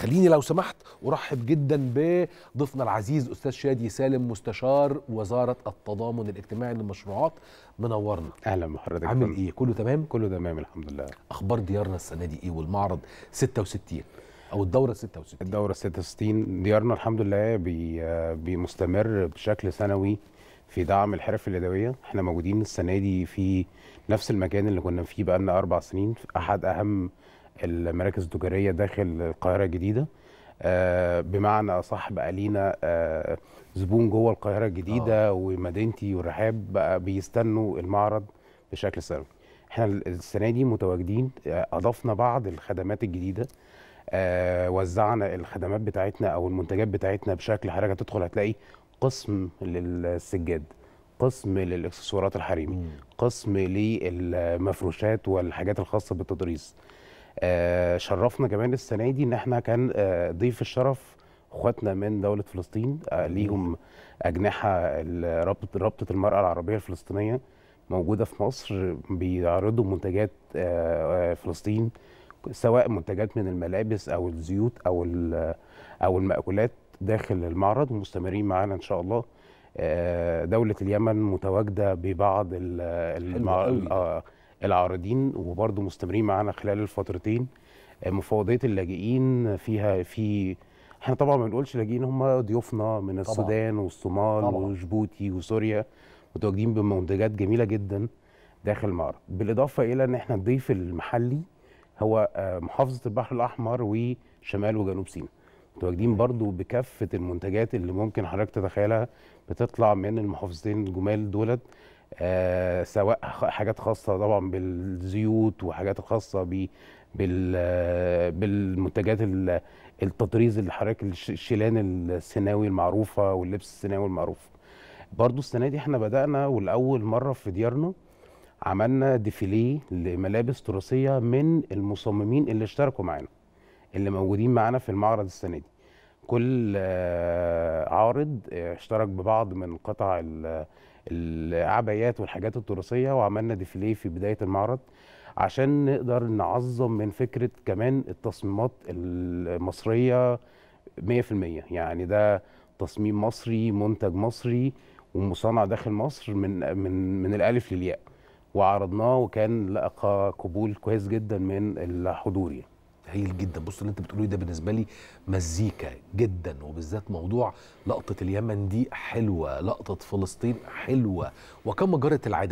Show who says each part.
Speaker 1: خليني لو سمحت أرحب جدا بضيفنا العزيز أستاذ شادي سالم مستشار وزارة التضامن الاجتماعي للمشروعات. منورنا.
Speaker 2: أهلا بحضرتك
Speaker 1: عامل. إيه؟ كله تمام؟
Speaker 2: كله تمام الحمد لله.
Speaker 1: أخبار ديارنا السنة دي إيه؟ والمعرض 66 أو الدورة 66
Speaker 2: الدورة 66 ديارنا الحمد لله بي بمستمر بشكل سنوي في دعم الحرف اليدوية. إحنا موجودين السنة دي في نفس المكان اللي كنا فيه بقالنا أربع سنين. في أحد أهم المراكز التجارية داخل القاهرة الجديدة آه بمعنى اصح بقى لينا آه زبون جوه القاهرة الجديدة آه. ومدينتي والرحاب بقى بيستنوا المعرض بشكل سنوي إحنا السنة دي متواجدين آه أضفنا بعض الخدمات الجديدة وزعنا الخدمات بتاعتنا أو المنتجات بتاعتنا بشكل حضرتك هتدخل هتلاقي قسم للسجاد قسم للإكسسوارات الحريمي. قسم للمفروشات والحاجات الخاصة بالتضريس آه شرفنا كمان السنة دي إن إحنا كان آه ضيف الشرف أخواتنا من دولة فلسطين آه ليهم أجنحة رابطة المرأة العربية الفلسطينية موجودة في مصر بيعرضوا منتجات آه آه، فلسطين سواء منتجات من الملابس أو الزيوت أو أو المأكولات داخل المعرض ومستمرين معانا إن شاء الله. آه، دولة اليمن متواجدة ببعض ال- المع... العارضين وبرضه مستمرين معانا خلال الفترتين. آه، مفوضية اللاجئين فيها في إحنا طبعا ما بنقولش لاجئين هم ضيوفنا من السودان والصومال
Speaker 1: طبعاً.
Speaker 2: وجيبوتي وسوريا متواجدين بمنتجات جميلة جدا داخل المعرض. بالإضافة إلى إن إحنا الضيف المحلي هو آه، محافظة البحر الأحمر وشمال وجنوب سيناء. متواجدين برضو بكافة المنتجات اللي ممكن حضرتك تتخيلها بتطلع من المحافظتين الجمال دولت. سواء خ- حاجات خاصة طبعا بالزيوت وحاجات آه، بالمنتجات ال- التطريز اللي حضرتك الش- الشيلان السيناوي المعروفة واللبس السيناوي المعروف. برضو السنة دي إحنا بدأنا والأول مرة في ديارنا عملنا ديفيليه لملابس تراثية من المصممين اللي اشتركوا معانا اللي موجودين معانا في المعرض السنة دي. كل آه، عارض آه، اشترك ببعض من قطع ال- العبايات والحاجات التراثية وعملنا ديفيليه في بداية المعرض عشان نقدر نعظم من فكرة كمان التصميمات المصرية 100% يعني ده تصميم مصري منتج مصري ومصنع داخل مصر من من من الألف للياء وعرضناه وكان لقى قبول كويس جدا من الحضور يعني.
Speaker 1: هايل جدا. بص اللي انت بتقوله ده بالنسبة لي مزيكا جدا وبالذات موضوع لقطة اليمن دي حلوة لقطة فلسطين حلوة وكما جرت العادة.